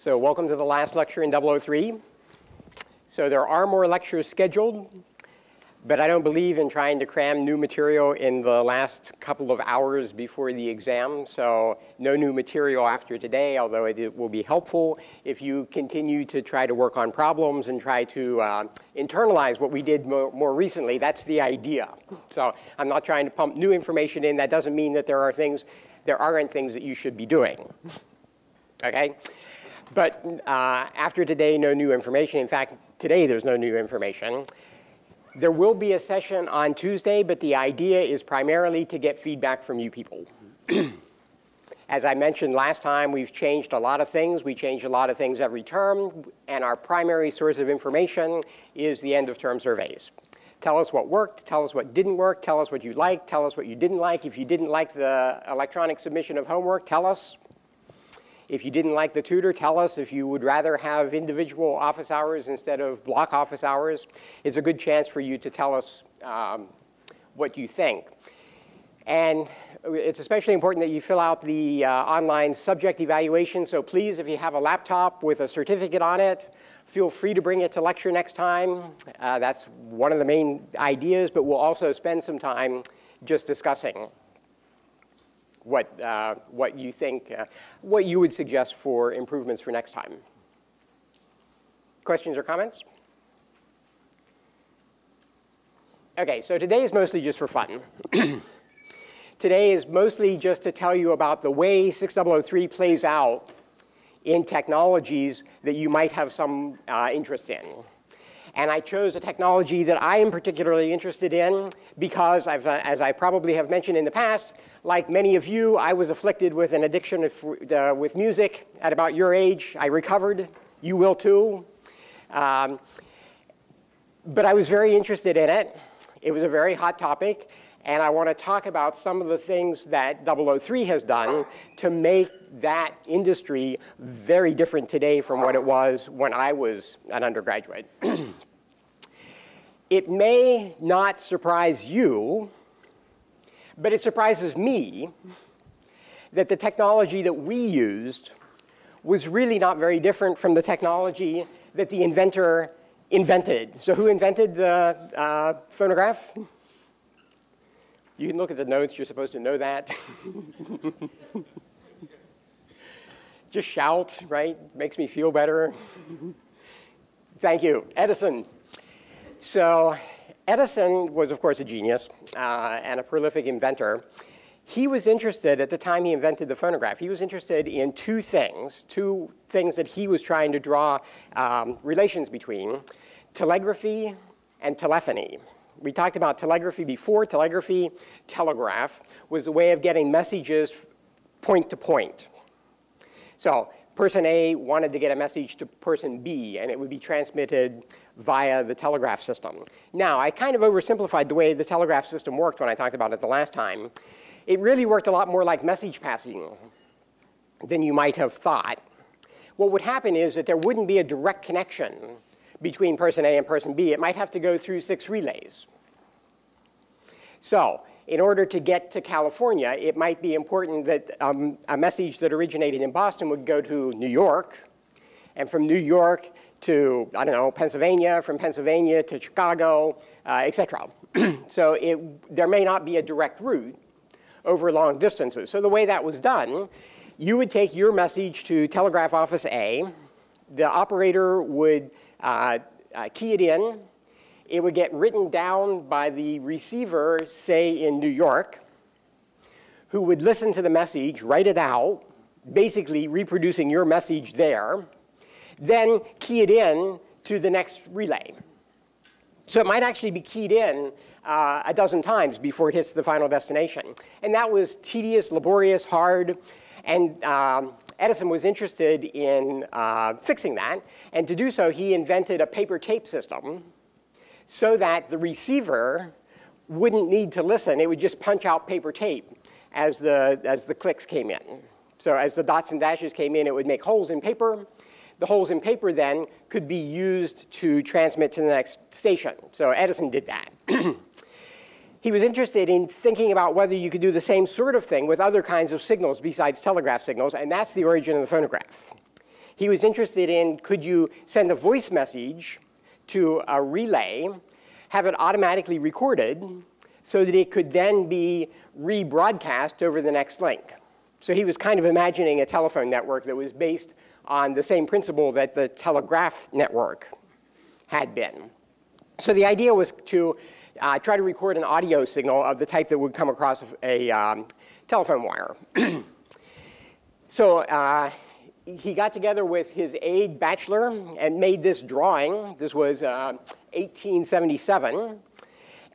So welcome to the last lecture in 003. So there are more lectures scheduled, but I don't believe in trying to cram new material in the last couple of hours before the exam. So no new material after today, although it will be helpful if you continue to try to work on problems and try to uh, internalize what we did more, more recently. That's the idea. So I'm not trying to pump new information in. That doesn't mean that there are things there aren't things that you should be doing. okay? But uh, after today, no new information. In fact, today there's no new information. There will be a session on Tuesday, but the idea is primarily to get feedback from you people. As I mentioned last time, we've changed a lot of things. We change a lot of things every term, and our primary source of information is the end of term surveys. Tell us what worked, tell us what didn't work, tell us what you liked, tell us what you didn't like. If you didn't like the electronic submission of homework, tell us. If you didn't like the tutor, tell us. If you would rather have individual office hours instead of block office hours, it's a good chance for you to tell us um, what you think. And it's especially important that you fill out the uh, online subject evaluation. So please, if you have a laptop with a certificate on it, Feel free to bring it to lecture next time. Uh, that's one of the main ideas, but we'll also spend some time just discussing what, uh, what you think, uh, what you would suggest for improvements for next time. Questions or comments? Okay, so today is mostly just for fun. today is mostly just to tell you about the way 6003 plays out in technologies that you might have some uh, interest in. And I chose a technology that I am particularly interested in because, I've, uh, as I probably have mentioned in the past, like many of you, I was afflicted with an addiction of, uh, with music at about your age. I recovered. You will too. Um, but I was very interested in it. It was a very hot topic. And I want to talk about some of the things that 003 has done to make that industry very different today from what it was when I was an undergraduate. it may not surprise you, but it surprises me that the technology that we used was really not very different from the technology that the inventor invented. So who invented the uh, phonograph? You can look at the notes, you're supposed to know that. Just shout, right? Makes me feel better. Thank you. Edison. So Edison was, of course, a genius uh, and a prolific inventor. He was interested, at the time he invented the phonograph, he was interested in two things, two things that he was trying to draw um, relations between, telegraphy and telephony. We talked about telegraphy before. Telegraphy, telegraph, was a way of getting messages point to point. So person A wanted to get a message to person B, and it would be transmitted via the telegraph system. Now, I kind of oversimplified the way the telegraph system worked when I talked about it the last time. It really worked a lot more like message passing than you might have thought. What would happen is that there wouldn't be a direct connection between person A and person B. It might have to go through six relays. So in order to get to California, it might be important that um, a message that originated in Boston would go to New York, and from New York to, I don't know, Pennsylvania, from Pennsylvania to Chicago, uh, et cetera. so it, there may not be a direct route over long distances. So the way that was done, you would take your message to telegraph office A, the operator would uh, uh, key it in, it would get written down by the receiver, say in New York, who would listen to the message, write it out, basically reproducing your message there, then key it in to the next relay. So it might actually be keyed in uh, a dozen times before it hits the final destination. And that was tedious, laborious, hard, and um, Edison was interested in uh, fixing that, and to do so, he invented a paper tape system so that the receiver wouldn't need to listen. It would just punch out paper tape as the, as the clicks came in. So as the dots and dashes came in, it would make holes in paper. The holes in paper then could be used to transmit to the next station. So Edison did that. he was interested in thinking about whether you could do the same sort of thing with other kinds of signals besides telegraph signals, and that's the origin of the phonograph. He was interested in could you send a voice message to a relay, have it automatically recorded, so that it could then be rebroadcast over the next link. So he was kind of imagining a telephone network that was based on the same principle that the telegraph network had been. So the idea was to uh, try to record an audio signal of the type that would come across a um, telephone wire. so uh, he got together with his aide Batchelor and made this drawing. This was uh, 1877.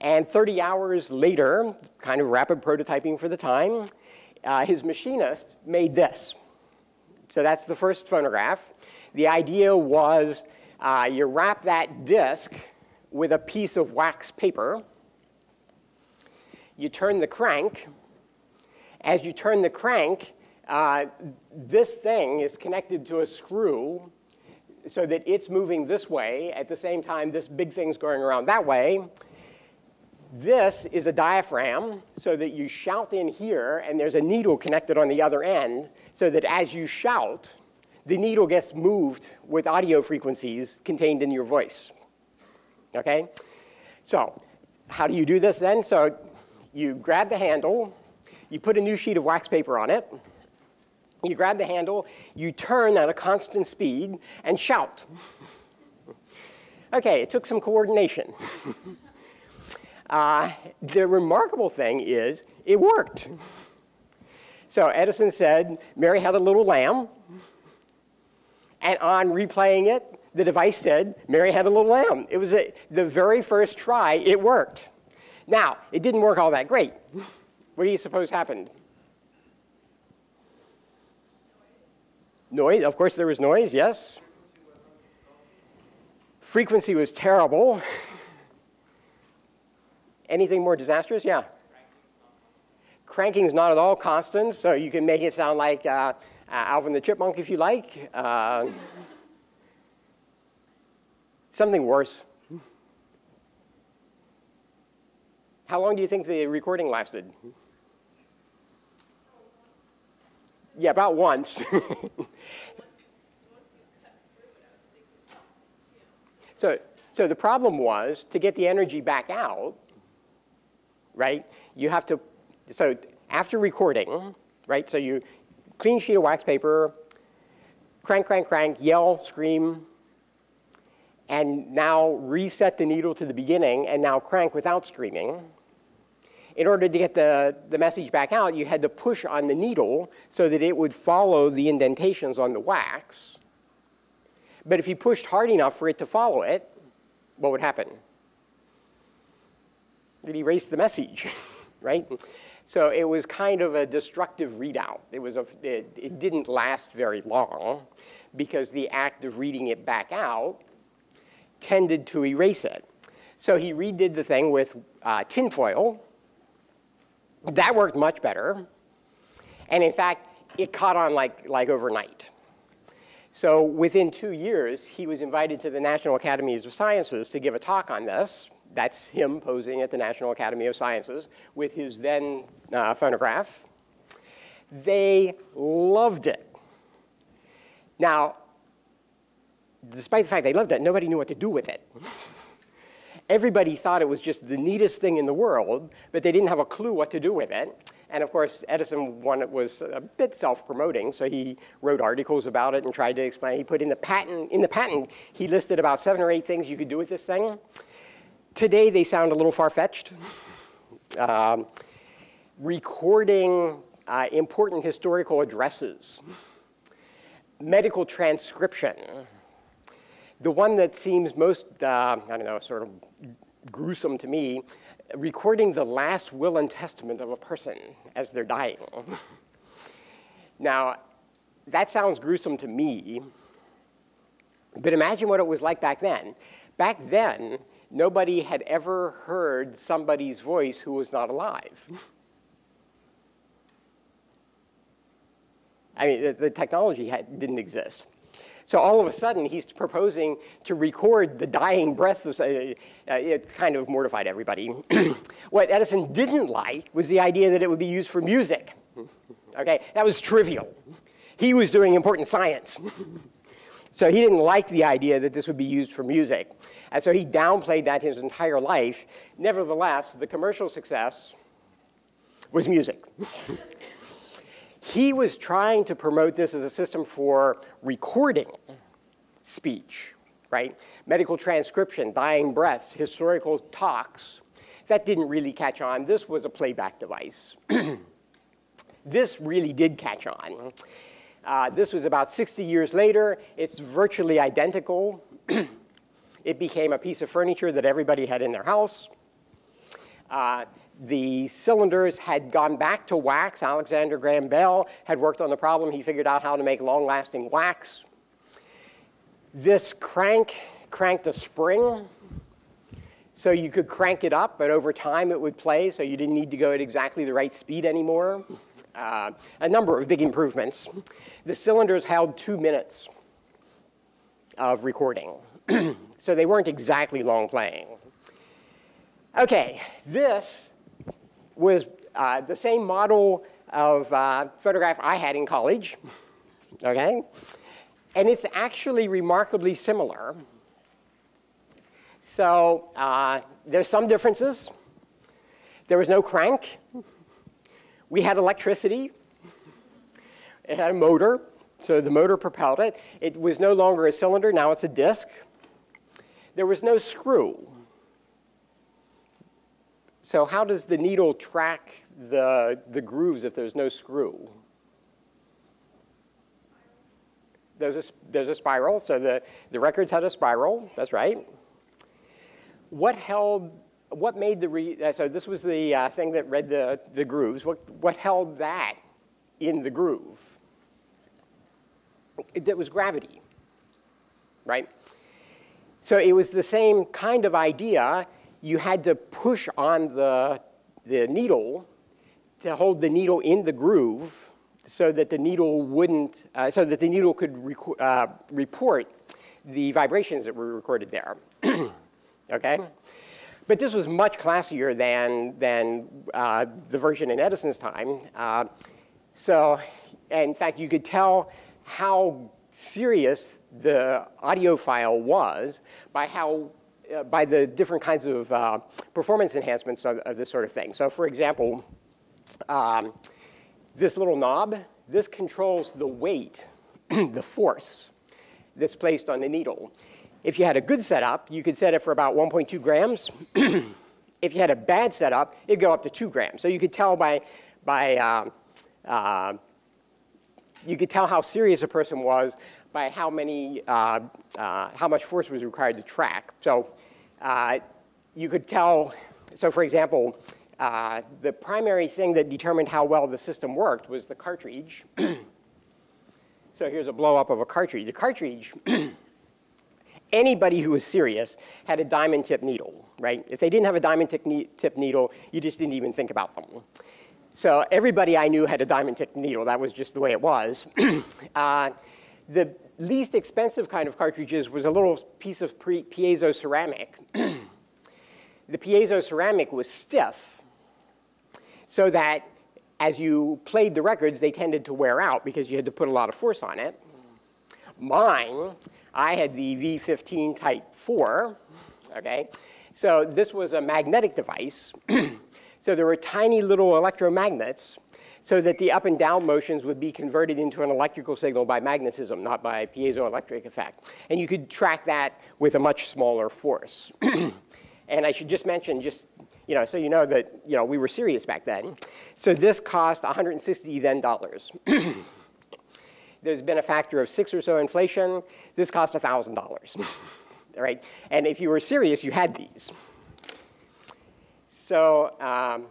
And 30 hours later, kind of rapid prototyping for the time, uh, his machinist made this. So that's the first phonograph. The idea was uh, you wrap that disc with a piece of wax paper. You turn the crank. As you turn the crank, uh, this thing is connected to a screw so that it's moving this way. At the same time, this big thing's going around that way. This is a diaphragm so that you shout in here and there's a needle connected on the other end so that as you shout, the needle gets moved with audio frequencies contained in your voice. Okay? So, how do you do this then? So, you grab the handle, you put a new sheet of wax paper on it, you grab the handle, you turn at a constant speed, and shout. okay, it took some coordination. Uh, the remarkable thing is it worked. So Edison said, Mary had a little lamb. And on replaying it, the device said, Mary had a little lamb. It was a, the very first try, it worked. Now, it didn't work all that great. What do you suppose happened? Noise, of course there was noise, yes. Frequency was terrible. Anything more disastrous? Yeah. Cranking is not at all constant, so you can make it sound like uh, uh, Alvin the Chipmunk if you like. Uh, something worse. How long do you think the recording lasted? Yeah, about once. so, so the problem was to get the energy back out, right? You have to, so after recording, right? So you clean sheet of wax paper, crank, crank, crank, yell, scream, and now reset the needle to the beginning and now crank without screaming. In order to get the, the message back out, you had to push on the needle so that it would follow the indentations on the wax. But if you pushed hard enough for it to follow it, what would happen? It erased the message, right? So it was kind of a destructive readout. It, was a, it, it didn't last very long because the act of reading it back out tended to erase it. So he redid the thing with uh, tinfoil. That worked much better. And in fact, it caught on like, like overnight. So within two years, he was invited to the National Academies of Sciences to give a talk on this. That's him posing at the National Academy of Sciences with his then uh, phonograph. They loved it. Now, despite the fact they loved it, nobody knew what to do with it. Everybody thought it was just the neatest thing in the world, but they didn't have a clue what to do with it. And of course, Edison one was a bit self-promoting, so he wrote articles about it and tried to explain. He put in the patent, in the patent, he listed about seven or eight things you could do with this thing. Today, they sound a little far-fetched. Um, recording uh, important historical addresses, medical transcription. The one that seems most, uh, I don't know, sort of gruesome to me, recording the last will and testament of a person as they're dying. now, that sounds gruesome to me, but imagine what it was like back then. Back then, nobody had ever heard somebody's voice who was not alive. I mean, the, the technology had, didn't exist. So all of a sudden, he's proposing to record the dying breath. Of, uh, it kind of mortified everybody. what Edison didn't like was the idea that it would be used for music. Okay, that was trivial. He was doing important science. so he didn't like the idea that this would be used for music. And so he downplayed that his entire life. Nevertheless, the commercial success was music. He was trying to promote this as a system for recording speech, right? Medical transcription, dying breaths, historical talks. That didn't really catch on. This was a playback device. this really did catch on. Uh, this was about 60 years later. It's virtually identical. it became a piece of furniture that everybody had in their house. Uh, the cylinders had gone back to wax. Alexander Graham Bell had worked on the problem. He figured out how to make long-lasting wax. This crank cranked a spring, so you could crank it up, but over time it would play, so you didn't need to go at exactly the right speed anymore. Uh, a number of big improvements. The cylinders held two minutes of recording, so they weren't exactly long playing. Okay, this was uh, the same model of uh, phonograph I had in college, okay? And it's actually remarkably similar. So uh, there's some differences. There was no crank. We had electricity. It had a motor, so the motor propelled it. It was no longer a cylinder, now it's a disc. There was no screw. So how does the needle track the, the grooves if there's no screw? There's a, there's a spiral, so the, the records had a spiral, that's right. What held, what made the, re, uh, so this was the uh, thing that read the, the grooves. What, what held that in the groove? It, it was gravity, right? So it was the same kind of idea you had to push on the, the needle to hold the needle in the groove so that the needle wouldn't, uh, so that the needle could uh, report the vibrations that were recorded there. okay? But this was much classier than, than uh, the version in Edison's time. Uh, so, in fact, you could tell how serious the audiophile was by how uh, by the different kinds of uh, performance enhancements of, of, this sort of thing. So for example, um, this little knob, this controls the weight, the force that's placed on the needle. If you had a good setup, you could set it for about 1.2 grams. if you had a bad setup, it'd go up to 2 grams. So you could tell by, by uh, uh, you could tell how serious a person was by how many, uh, uh, how much force was required to track. So uh, you could tell, so for example, uh, the primary thing that determined how well the system worked was the cartridge. so here's a blow up of a cartridge. The cartridge, anybody who was serious had a diamond tip needle, right? If they didn't have a diamond tip needle, you just didn't even think about them. So everybody I knew had a diamond tip needle. That was just the way it was. uh, the least expensive kind of cartridges was a little piece of piezo ceramic. the piezo ceramic was stiff so that as you played the records, they tended to wear out because you had to put a lot of force on it. Mine, I had the V15 Type 4, okay? So this was a magnetic device. so there were tiny little electromagnets so that the up and down motions would be converted into an electrical signal by magnetism, not by piezoelectric effect. And you could track that with a much smaller force. and I should just mention, just you know, so you know that you know we were serious back then. So this cost 160 then dollars. There's been a factor of six or so inflation. This cost $1,000, right? And if you were serious, you had these. So um,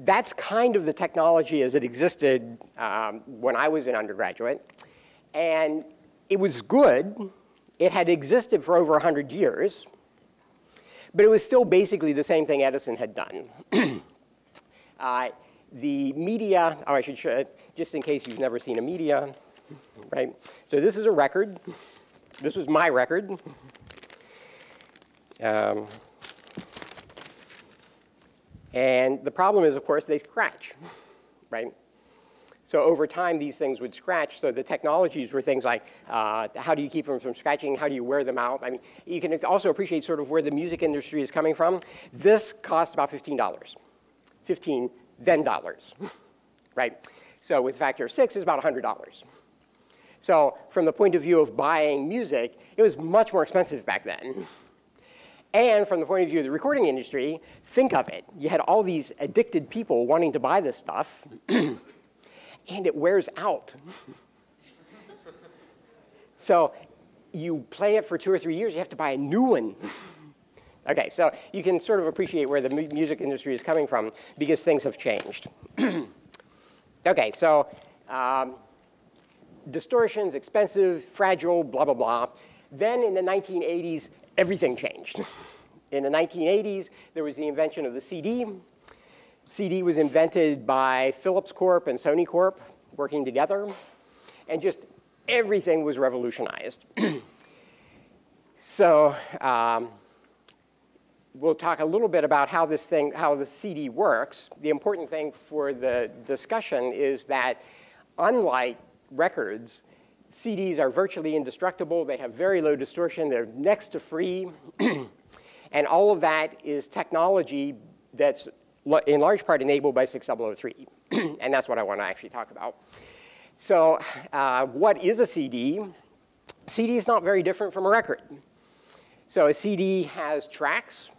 that's kind of the technology as it existed um, when I was an undergraduate. And it was good. It had existed for over 100 years. But it was still basically the same thing Edison had done. uh, the media, oh, I should show it, just in case you've never seen a media, right? So this is a record. This was my record. Um, and the problem is, of course, they scratch, right? So over time, these things would scratch. So the technologies were things like, uh, how do you keep them from scratching? How do you wear them out? I mean, you can also appreciate sort of where the music industry is coming from. This cost about $15, 15 then dollars, right? So with factor of six, it's about $100. So from the point of view of buying music, it was much more expensive back then. And from the point of view of the recording industry, think of it. You had all these addicted people wanting to buy this stuff, and it wears out. so you play it for two or three years, you have to buy a new one. okay, so you can sort of appreciate where the mu music industry is coming from because things have changed. okay, so um, distortions, expensive, fragile, blah, blah, blah. Then in the 1980s, everything changed. In the 1980s, there was the invention of the CD. CD was invented by Philips Corp and Sony Corp working together, and just everything was revolutionized. so um, we'll talk a little bit about how this thing, how the CD works. The important thing for the discussion is that unlike records, CDs are virtually indestructible. They have very low distortion. They're next to free. and all of that is technology that's in large part enabled by 6003. and that's what I want to actually talk about. So uh, what is a CD? CD is not very different from a record. So a CD has tracks.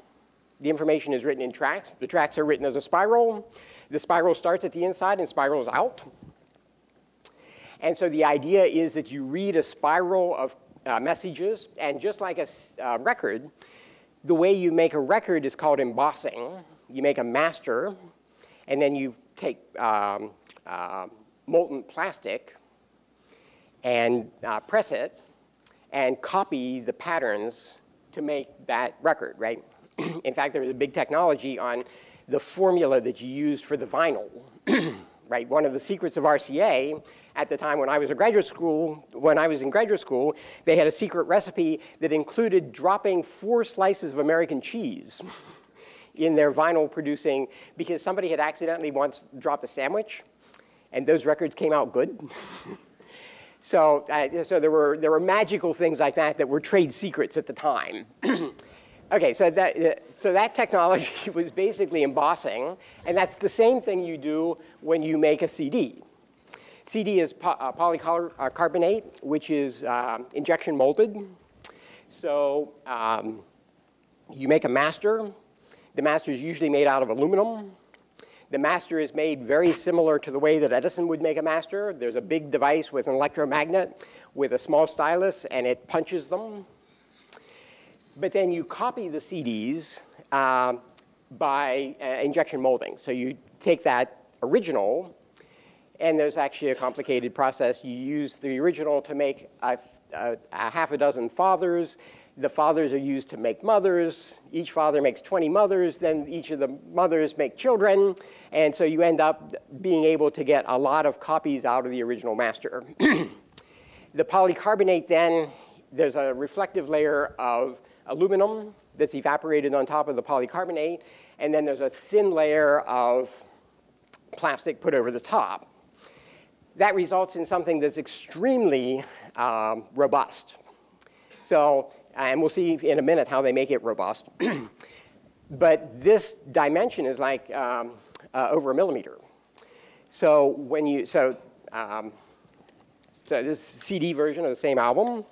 The information is written in tracks. The tracks are written as a spiral. The spiral starts at the inside and spirals out. And so the idea is that you read a spiral of uh, messages, and just like a uh, record, the way you make a record is called embossing. You make a master, and then you take um, uh, molten plastic and uh, press it and copy the patterns to make that record, right? In fact, there was a big technology on the formula that you used for the vinyl, right? One of the secrets of RCA at the time when I was a graduate school, when I was in graduate school, they had a secret recipe that included dropping four slices of American cheese in their vinyl producing because somebody had accidentally once dropped a sandwich and those records came out good. so, uh, so there, were, there were magical things like that that were trade secrets at the time. Okay, so that, uh, so that technology was basically embossing, and that's the same thing you do when you make a CD. CD is po uh, polycarbonate, which is uh, injection molded. So um, you make a master. The master is usually made out of aluminum. The master is made very similar to the way that Edison would make a master. There's a big device with an electromagnet with a small stylus, and it punches them. But then you copy the CDs uh, by uh, injection molding. So you take that original and there's actually a complicated process. You use the original to make a, a, a, half a dozen fathers. The fathers are used to make mothers. Each father makes 20 mothers. Then each of the mothers make children. And so you end up being able to get a lot of copies out of the original master. the polycarbonate then, there's a reflective layer of aluminum that's evaporated on top of the polycarbonate. And then there's a thin layer of plastic put over the top that results in something that's extremely um, robust. So, and we'll see in a minute how they make it robust. but this dimension is like um, uh, over a millimeter. So when you, so, um, so this CD version of the same album.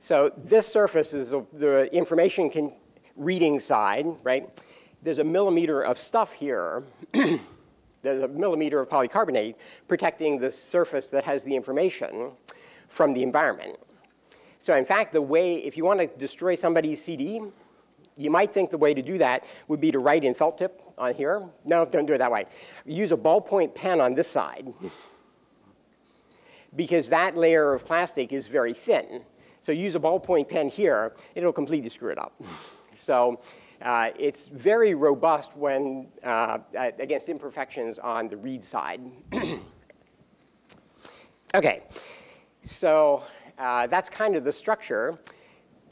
So this surface is the, the information can, reading side, right? There's a millimeter of stuff here. there's a millimeter of polycarbonate protecting the surface that has the information from the environment. So in fact, the way, if you want to destroy somebody's CD, You might think the way to do that would be to write in felt tip on here. No, don't do it that way. Use a ballpoint pen on this side because that layer of plastic is very thin. So use a ballpoint pen here, it'll completely screw it up. so uh, it's very robust when, uh, against imperfections on the read side. okay, so uh, that's kind of the structure.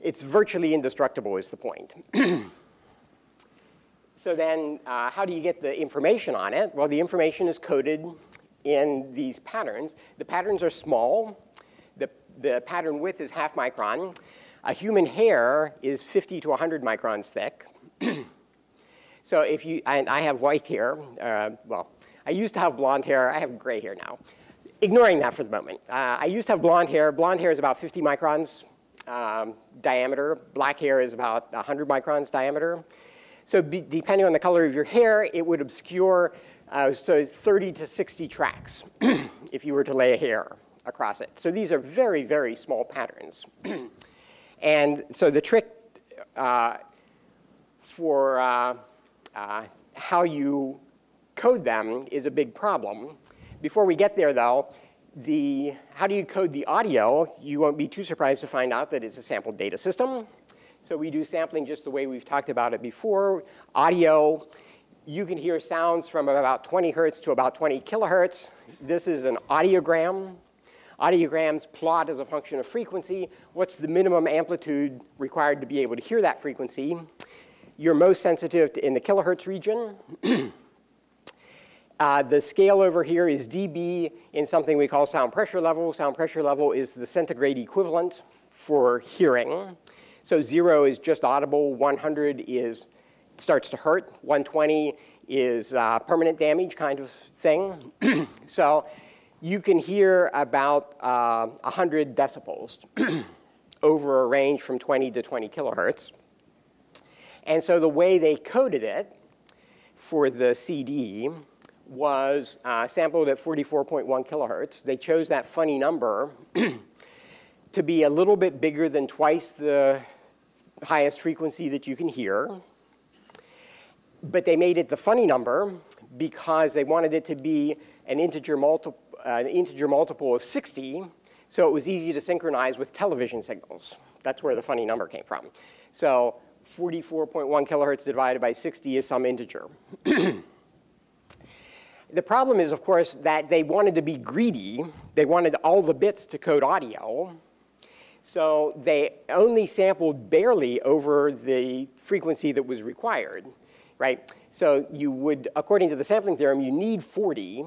It's virtually indestructible is the point. so then uh, how do you get the information on it? Well, the information is coded in these patterns. The patterns are small. The, the pattern width is half micron. A human hair is 50 to 100 microns thick. so if you, and I have white hair, uh, well, I used to have blonde hair. I have gray hair now. Ignoring that for the moment. Uh, I used to have blonde hair. Blonde hair is about 50 microns um, diameter. Black hair is about 100 microns diameter. So be, depending on the color of your hair, it would obscure uh, so 30 to 60 tracks if you were to lay a hair across it. So these are very, very small patterns. and so the trick uh, for uh, uh, how you code them is a big problem. Before we get there, though, the, how do you code the audio? You won't be too surprised to find out that it's a sampled data system. So we do sampling just the way we've talked about it before. Audio, you can hear sounds from about 20 hertz to about 20 kilohertz. This is an audiogram. Audiograms plot as a function of frequency. What's the minimum amplitude required to be able to hear that frequency? You're most sensitive to, in the kilohertz region. uh, the scale over here is dB in something we call sound pressure level. Sound pressure level is the centigrade equivalent for hearing. So zero is just audible, 100 is starts to hurt, 120 is uh, permanent damage kind of thing. so you can hear about uh, 100 decibels over a range from 20 to 20 kilohertz. And so the way they coded it for the CD was uh, sampled at 44.1 kilohertz. They chose that funny number to be a little bit bigger than twice the highest frequency that you can hear. But they made it the funny number because they wanted it to be an integer, multi an integer multiple of 60, so it was easy to synchronize with television signals. That's where the funny number came from. So 44.1 kilohertz divided by 60 is some integer. the problem is, of course, that they wanted to be greedy. They wanted all the bits to code audio. So they only sampled barely over the frequency that was required, right? So you would, according to the sampling theorem, you need 40.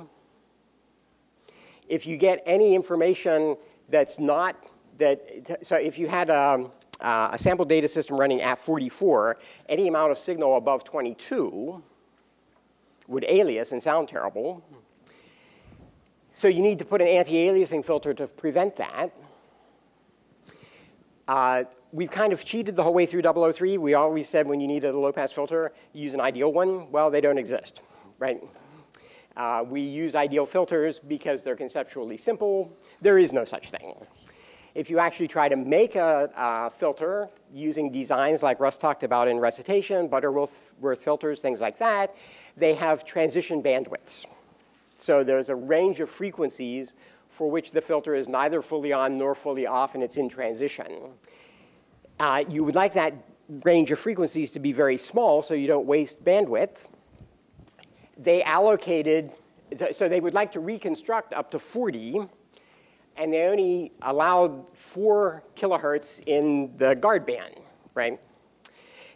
If you get any information that's not, that, so if you had a, um, uh, a sample data system running at 44, any amount of signal above 22 would alias and sound terrible. So you need to put an anti-aliasing filter to prevent that. Uh, we've kind of cheated the whole way through 003. We always said when you need a low-pass filter, use an ideal one. Well, they don't exist, right? Uh, we use ideal filters because they're conceptually simple. There is no such thing. If you actually try to make a, a filter using designs like Russ talked about in recitation, Butterworth filters, things like that, they have transition bandwidths. So there's a range of frequencies for which the filter is neither fully on nor fully off and it's in transition. Uh, you would like that range of frequencies to be very small so you don't waste bandwidth. They allocated, so they would like to reconstruct up to 40 and they only allowed four kilohertz in the guard band, right?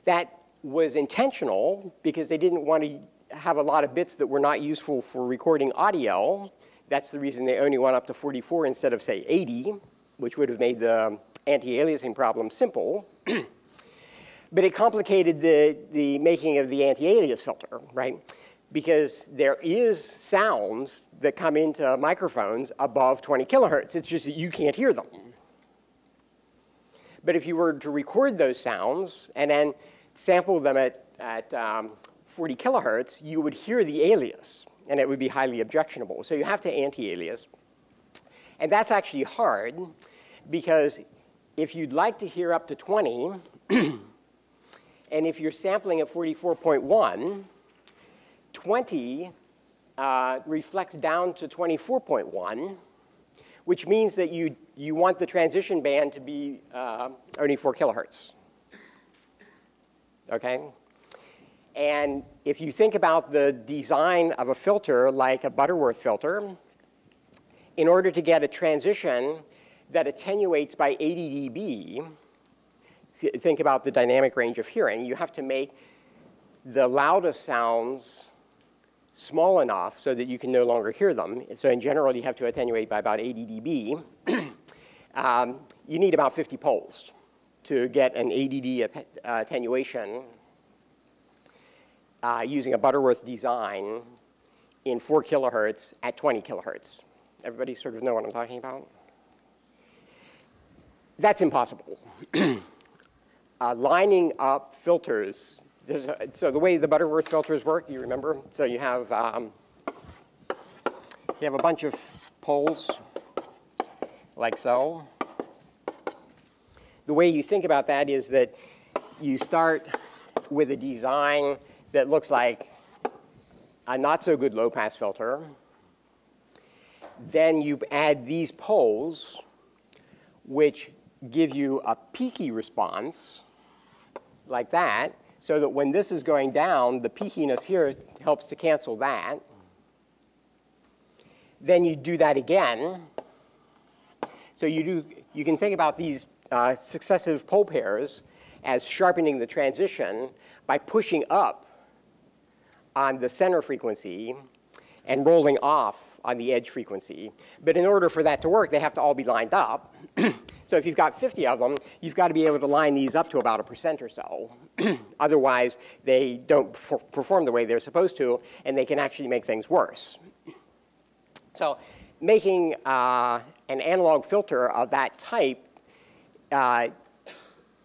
That was intentional because they didn't want to have a lot of bits that were not useful for recording audio. That's the reason they only went up to 44 instead of, say, 80, which would have made the anti-aliasing problem simple. but it complicated the, the making of the anti-alias filter, right? Because there is sounds that come into microphones above 20 kilohertz. It's just that you can't hear them. But if you were to record those sounds and then sample them at, at um, 40 kilohertz, you would hear the alias, and it would be highly objectionable. So you have to anti-alias. And that's actually hard, because if you'd like to hear up to 20, And if you're sampling at 44.1, 20 uh, reflects down to 24.1, which means that you, you want the transition band to be uh, only 4 kilohertz. Okay? And if you think about the design of a filter like a Butterworth filter, in order to get a transition that attenuates by 80 dB, th think about the dynamic range of hearing, you have to make the loudest sounds small enough so that you can no longer hear them. So in general, you have to attenuate by about 80 dB. um, you need about 50 poles to get an 80 dB attenuation uh, using a Butterworth design in 4 kilohertz at 20 kilohertz. Everybody sort of know what I'm talking about? That's impossible. uh, lining up filters, so the way the Butterworth filters work, you remember? So you have, um, you have a bunch of poles like so. The way you think about that is that you start with a design that looks like a not so good low pass filter. Then you add these poles, which give you a peaky response like that, so that when this is going down, the peakiness here helps to cancel that. Then you do that again. So you, do, you can think about these uh, successive pole pairs as sharpening the transition by pushing up on the center frequency and rolling off on the edge frequency. But in order for that to work, they have to all be lined up. so if you've got 50 of them, you've got to be able to line these up to about a percent or so. Otherwise, they don't perform the way they're supposed to, and they can actually make things worse. So making uh, an analog filter of that type uh,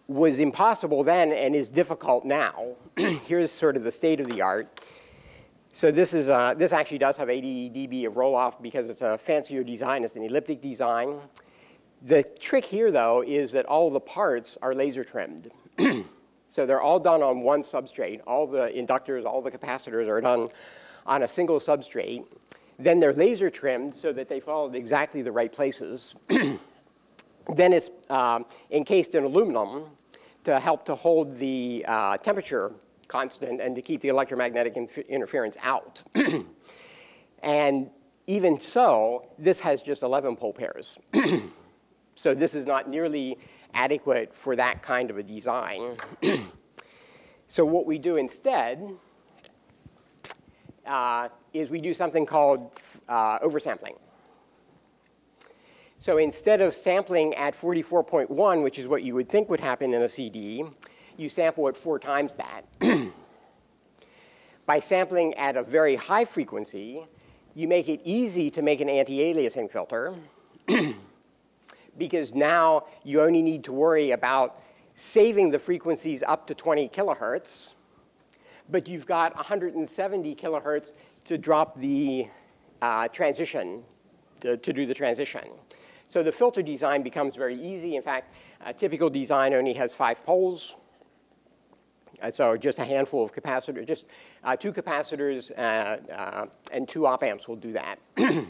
was impossible then and is difficult now. Here's sort of the state of the art. So this, is, uh, this actually does have 80 dB of roll-off because it's a fancier design. It's an elliptic design. The trick here, though, is that all the parts are laser trimmed. so they're all done on one substrate. All the inductors, all the capacitors are done on a single substrate. Then they're laser trimmed so that they fall in exactly the right places. then it's uh, encased in aluminum to help to hold the uh, temperature constant and to keep the electromagnetic interference out. and even so, this has just 11 pole pairs. So this is not nearly adequate for that kind of a design. so what we do instead uh, is we do something called uh, oversampling. So instead of sampling at 44.1, which is what you would think would happen in a CD, you sample it four times that. By sampling at a very high frequency, you make it easy to make an anti-aliasing filter because now you only need to worry about saving the frequencies up to 20 kilohertz, but you've got 170 kilohertz to drop the uh, transition, to, to do the transition. So the filter design becomes very easy. In fact, a typical design only has five poles. Uh, so just a handful of capacitors, just uh, two capacitors uh, uh and two op amps will do that.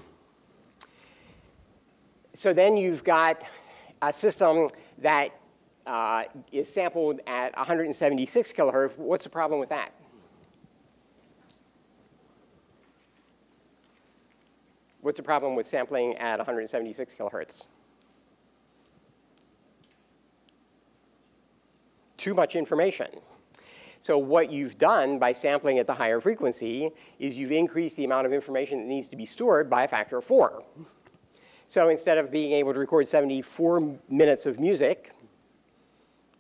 so then you've got a system that uh, is sampled at 176 kilohertz. What's the problem with that? What's the problem with sampling at 176 kilohertz? Too much information. So what you've done by sampling at the higher frequency is you've increased the amount of information that needs to be stored by a factor of four. So instead of being able to record 74 minutes of music,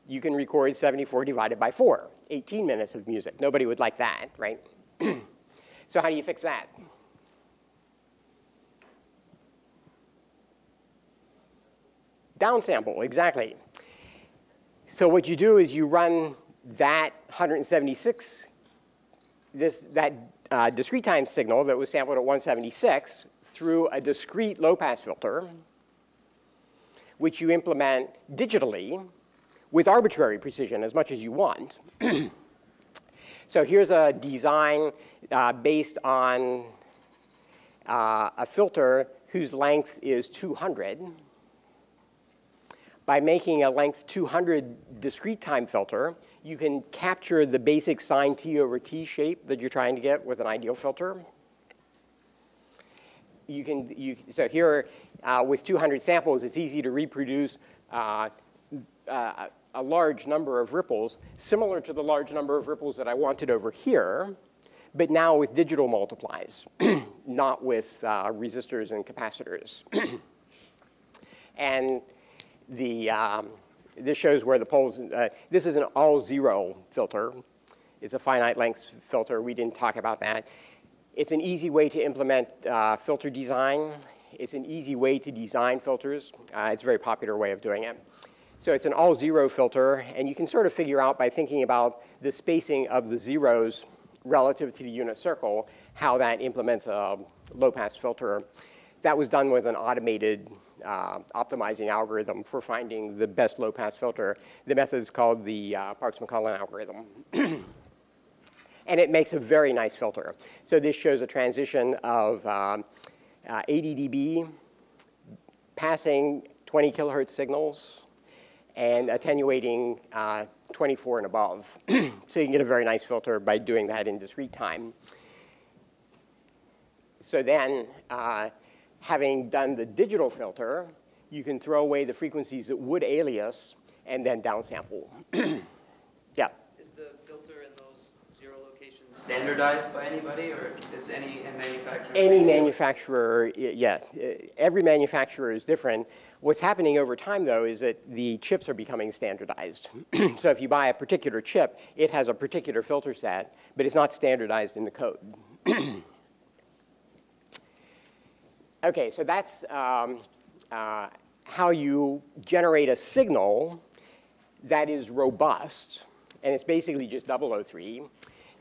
you can record 74 divided by 4, 18 minutes of music. Nobody would like that, right? so how do you fix that? Downsample, exactly. So what you do is you run that 176, this, that uh, discrete time signal that was sampled at 176 through a discrete low-pass filter, which you implement digitally with arbitrary precision as much as you want. so here's a design uh, based on uh, a filter whose length is 200. By making a length 200 discrete time filter, you can capture the basic sine t over t shape that you're trying to get with an ideal filter. You can, you, so here, uh, with 200 samples, it's easy to reproduce uh, uh, a large number of ripples, similar to the large number of ripples that I wanted over here, but now with digital multiplies, not with uh, resistors and capacitors. and the, um, this shows where the poles, uh, this is an all zero filter. It's a finite length filter. We didn't talk about that. It's an easy way to implement uh, filter design. It's an easy way to design filters. Uh, it's a very popular way of doing it. So it's an all zero filter, and you can sort of figure out by thinking about the spacing of the zeros relative to the unit circle, how that implements a low pass filter. That was done with an automated uh, optimizing algorithm for finding the best low pass filter. The method is called the uh, Parks-McClellan algorithm. and it makes a very nice filter. So this shows a transition of uh, 80 dB passing 20 kilohertz signals and attenuating uh, 24 and above. so you can get a very nice filter by doing that in discrete time. So then, uh, having done the digital filter, you can throw away the frequencies that would alias and then downsample. yeah? Is the filter in those zero locations standardized by anybody, or is any manufacturer? Any manufacturer, yeah. Every manufacturer is different. What's happening over time, though, is that the chips are becoming standardized. so if you buy a particular chip, it has a particular filter set, but it's not standardized in the code. okay, so that's um, uh, how you generate a signal that is robust, and it's basically just 003.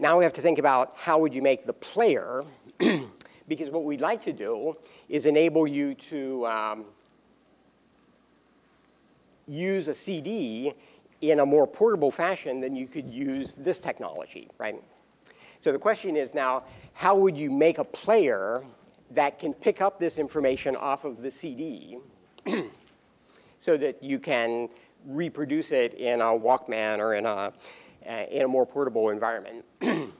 Now we have to think about how would you make the player, because what we'd like to do is enable you to um, use a CD in a more portable fashion than you could use this technology, right? So the question is now, how would you make a player that can pick up this information off of the CD so that you can reproduce it in a Walkman or in a, Uh, in a more portable environment?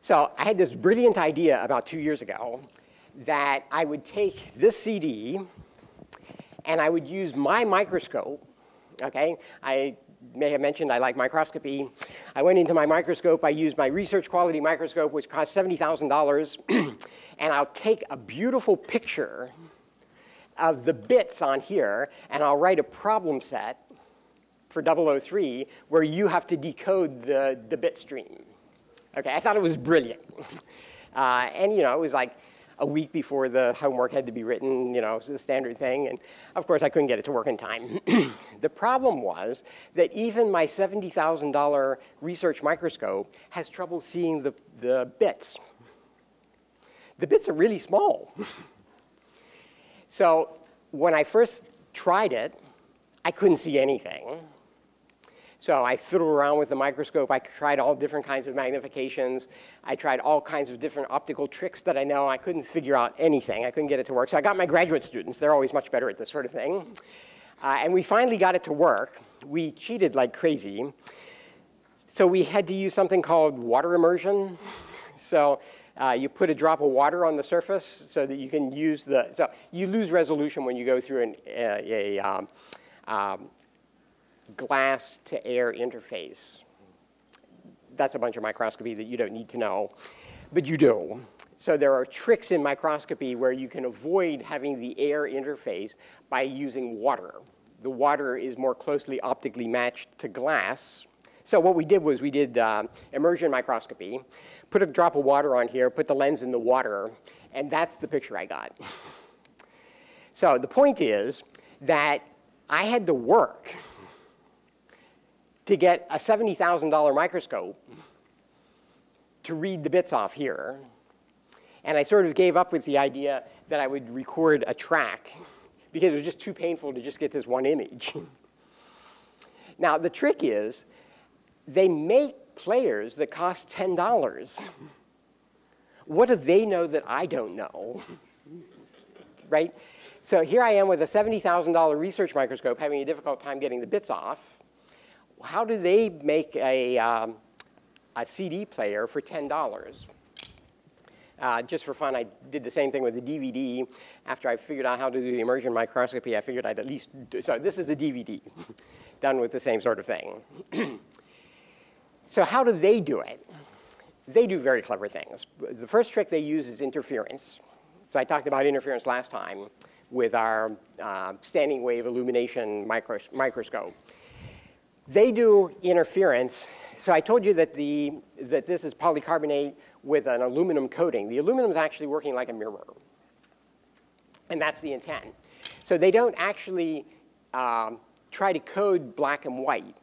so I had this brilliant idea about two years ago that I would take this CD and I would use my microscope, okay? I may have mentioned I like microscopy. I went into my microscope, I used my research quality microscope, which cost $70,000, and I'll take a beautiful picture of the bits on here, and I'll write a problem set for 003 where you have to decode the, the bit stream. Okay, I thought it was brilliant. Uh, and you know, it was like a week before the homework had to be written, you know, the standard thing. And of course, I couldn't get it to work in time. the problem was that even my $70,000 research microscope has trouble seeing the, the bits. The bits are really small. so when I first tried it, I couldn't see anything. So I fiddled around with the microscope. I tried all different kinds of magnifications. I tried all kinds of different optical tricks that I know. I couldn't figure out anything. I couldn't get it to work. So I got my graduate students. They're always much better at this sort of thing. Uh, and we finally got it to work. We cheated like crazy. So we had to use something called water immersion. So uh, you put a drop of water on the surface so that you can use the, so you lose resolution when you go through an, a, a um, um, glass to air interface. That's a bunch of microscopy that you don't need to know, but you do. So there are tricks in microscopy where you can avoid having the air interface by using water. The water is more closely optically matched to glass. So what we did was we did uh, immersion microscopy, put a drop of water on here, put the lens in the water, and that's the picture I got. so the point is that I had to work to get a $70,000 microscope to read the bits off here. And I sort of gave up with the idea that I would record a track because it was just too painful to just get this one image. Now, the trick is they make players that cost $10. what do they know that I don't know? right? So here I am with a $70,000 research microscope having a difficult time getting the bits off. How do they make a, um, a CD player for $10? Uh, just for fun, I did the same thing with the DVD. After I figured out how to do the immersion microscopy, I figured I'd at least do, so this is a DVD done with the same sort of thing. so how do they do it? They do very clever things. The first trick they use is interference. So I talked about interference last time with our uh, standing wave illumination micros microscope. They do interference. So I told you that, the, that this is polycarbonate with an aluminum coating. The aluminum is actually working like a mirror. And that's the intent. So they don't actually um, try to code black and white.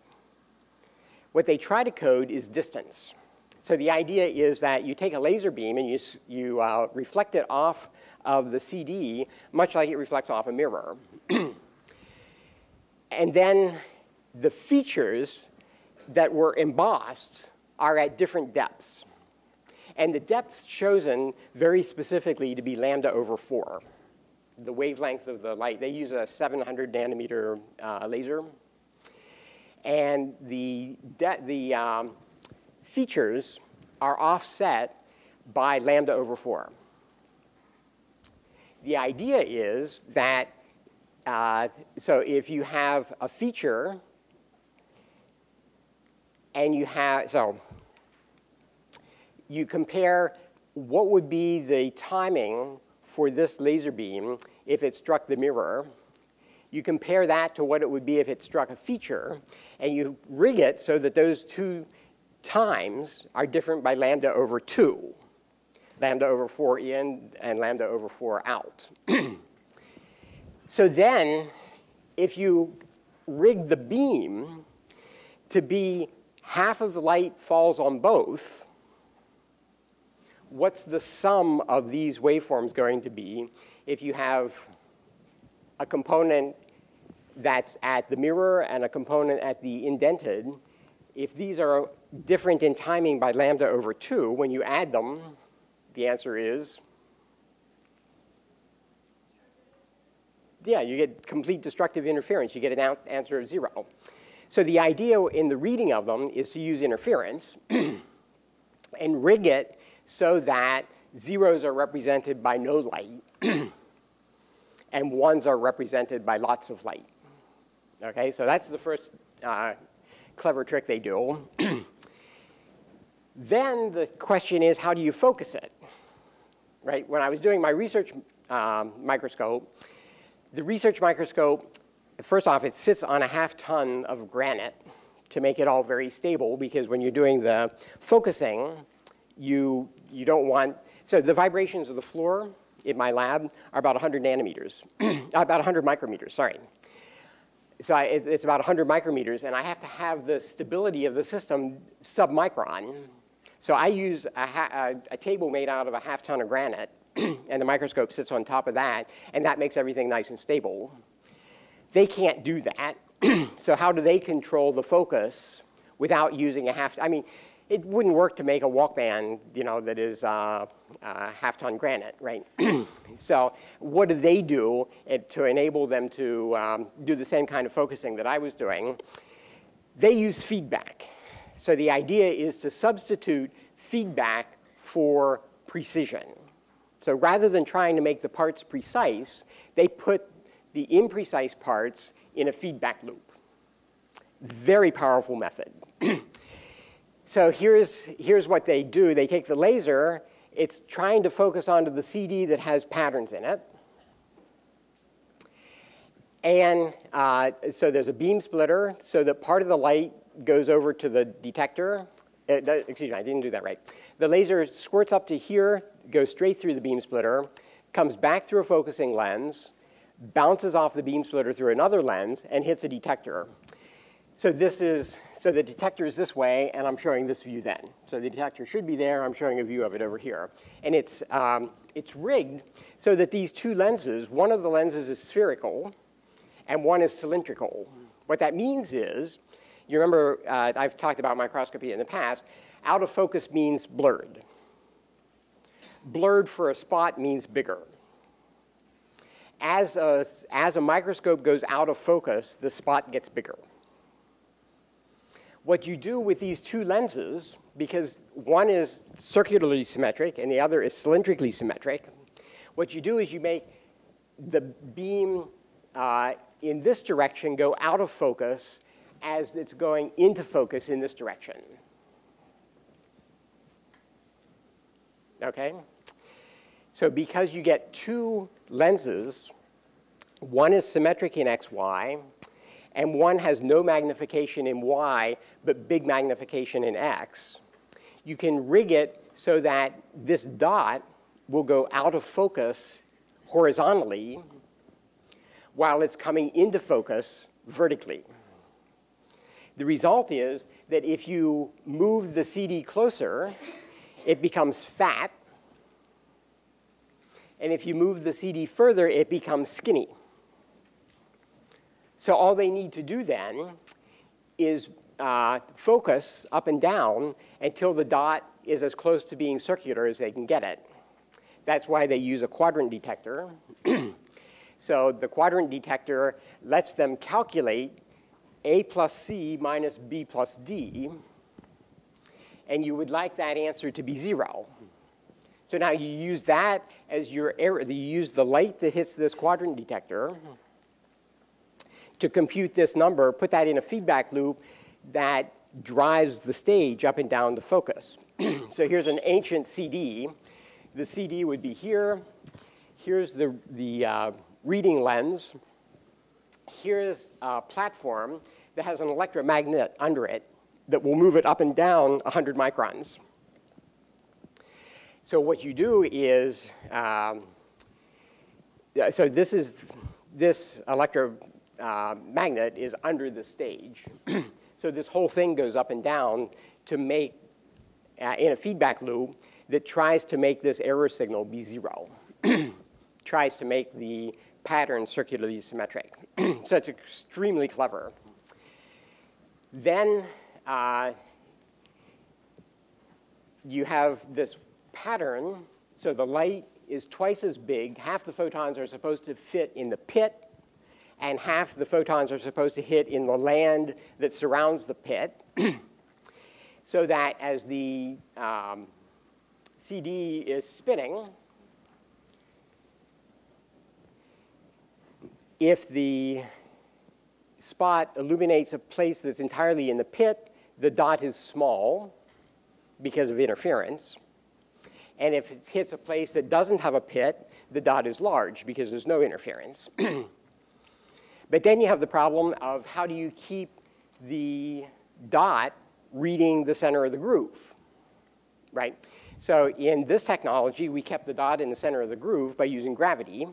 What they try to code is distance. So the idea is that you take a laser beam and you, you uh, reflect it off of the CD, much like it reflects off a mirror. and then the features that were embossed are at different depths. And the depth's chosen very specifically to be lambda over 4 the wavelength of the light. They use a 700 nanometer uh, laser. And the, the um, features are offset by lambda over 4. The idea is that, uh, so if you have a feature and you have, so you compare what would be the timing for this laser beam if it struck the mirror. You compare that to what it would be if it struck a feature, and you rig it so that those two times are different by lambda over 2, lambda over 4 in and lambda over 4 out. so then, if you rig the beam to be half of the light falls on both, what's the sum of these waveforms going to be if you have a component that's at the mirror and a component at the indented, if these are different in timing by lambda over 2, when you add them, the answer is, yeah, you get complete destructive interference. You get an answer of 0. So the idea in the reading of them is to use interference and rig it so that zeros are represented by no light and ones are represented by lots of light. Okay, so that's the first uh, clever trick they do. then the question is, how do you focus it? Right, when I was doing my research um, microscope, the research microscope, first off, it sits on a half ton of granite to make it all very stable because when you're doing the focusing, you, you don't want, so the vibrations of the floor in my lab are about 100 nanometers, uh, about 100 micrometers, sorry. So I, it, it's about 100 micrometers, and I have to have the stability of the system submicron. So I use a, a, a table made out of a half ton of granite, and the microscope sits on top of that, and that makes everything nice and stable. They can't do that. so how do they control the focus without using a half, I mean, it wouldn't work to make a walkman, you know, that is uh, uh, half-ton granite, right? so what do they do to enable them to um, do the same kind of focusing that I was doing? They use feedback. So the idea is to substitute feedback for precision. So rather than trying to make the parts precise, they put the imprecise parts in a feedback loop. Very powerful method. So here's, here's what they do. They take the laser, it's trying to focus onto the CD that has patterns in it. And uh, so there's a beam splitter so that part of the light goes over to the detector. Uh, excuse me, I didn't do that right. The laser squirts up to here, goes straight through the beam splitter, comes back through a focusing lens, bounces off the beam splitter through another lens, and hits a detector. So this is, so the detector is this way, and I'm showing this view then. So the detector should be there, I'm showing a view of it over here. And it's, um, it's rigged so that these two lenses, one of the lenses is spherical, and one is cylindrical. What that means is you remember uh, I've talked about microscopy in the past. Out of focus means blurred. Blurred for a spot means bigger. As a, as a microscope goes out of focus, the spot gets bigger. What you do with these two lenses, because one is circularly symmetric and the other is cylindrically symmetric, what you do is you make the beam uh, in this direction go out of focus as it's going into focus in this direction. Okay? So because you get two lenses, one is symmetric in xy, and one has no magnification in y, but big magnification in x, you can rig it so that this dot will go out of focus horizontally while it's coming into focus vertically. The result is that if you move the CD closer, it becomes fat. And if you move the CD further, it becomes skinny. So all they need to do then is uh, focus up and down until the dot is as close to being circular as they can get it. That's why they use a quadrant detector. so the quadrant detector lets them calculate A plus C minus B plus D, and you would like that answer to be zero. So now you use that as your error. You use the light that hits this quadrant detector to compute this number, put that in a feedback loop that drives the stage up and down the focus. so here's an ancient CD the CD would be here. Here's the, the uh, reading lens. Here's a platform that has an electromagnet under it that will move it up and down 100 microns. So what you do is, um, so this is, this electromagnet uh, is under the stage. so this whole thing goes up and down to make, uh, in a feedback loop, that tries to make this error signal be zero, tries to make the pattern circularly symmetric. so it's extremely clever. Then uh, you have this pattern, so the light is twice as big. Half the photons are supposed to fit in the pit, and half the photons are supposed to hit in the land that surrounds the pit, so that as the um, CD is spinning, if the spot illuminates a place that's entirely in the pit, the dot is small because of interference. And if it hits a place that doesn't have a pit, the dot is large because there's no interference. but then you have the problem of how do you keep the dot reading the center of the groove, right? So in this technology, we kept the dot in the center of the groove by using gravity,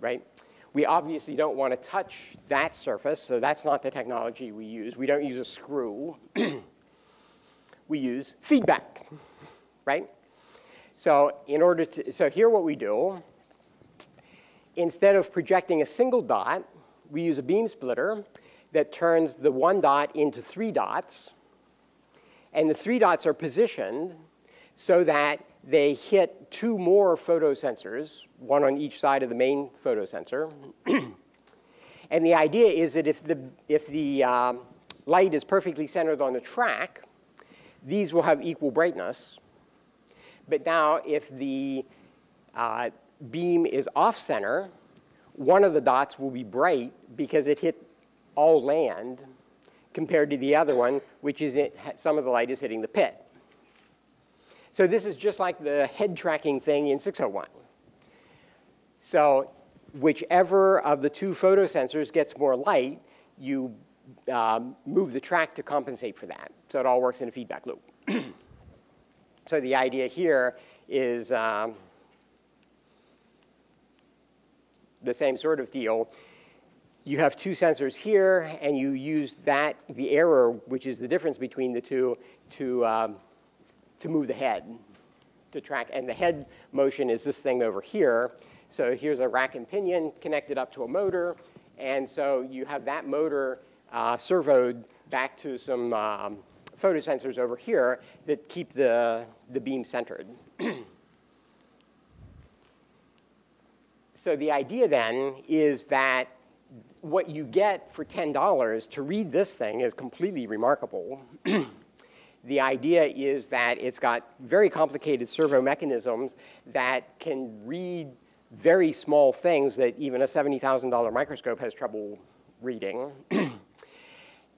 right? We obviously don't want to touch that surface, so that's not the technology we use. We don't use a screw. we use feedback, right? So in order to, so here what we do, instead of projecting a single dot, we use a beam splitter that turns the one dot into three dots. And the three dots are positioned so that they hit two more photosensors, one on each side of the main photosensor. and the idea is that if the, if the um, light is perfectly centered on the track, these will have equal brightness. But now if the uh, beam is off-center, one of the dots will be bright because it hit all land compared to the other one, which is it, some of the light is hitting the pit. So this is just like the head tracking thing in 601. So whichever of the two photosensors gets more light, you um, move the track to compensate for that. So it all works in a feedback loop. so the idea here is um, the same sort of deal. You have two sensors here, and you use that, the error, which is the difference between the two, to um, to move the head to track. And the head motion is this thing over here. So here's a rack and pinion connected up to a motor. And so you have that motor uh, servoed back to some um, photosensors over here that keep the, the beam centered. so the idea then is that what you get for $10 to read this thing is completely remarkable. the idea is that it's got very complicated servo mechanisms that can read very small things that even a $70,000 microscope has trouble reading.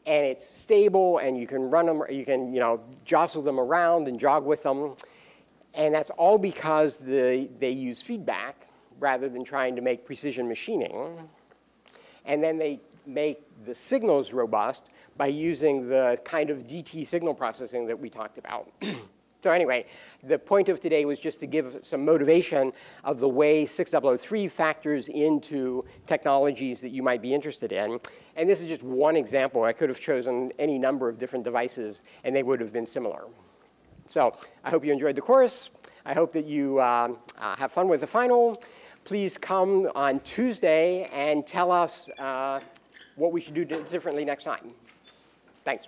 and it's stable and you can run them, you can you know, jostle them around and jog with them. And that's all because the, they use feedback rather than trying to make precision machining. And then they make the signals robust by using the kind of DT signal processing that we talked about. so anyway, the point of today was just to give some motivation of the way 6003 factors into technologies that you might be interested in. And this is just one example. I could have chosen any number of different devices, and they would have been similar. So I hope you enjoyed the course. I hope that you uh, uh, have fun with the final please come on Tuesday and tell us uh, what we should do differently next time. Thanks.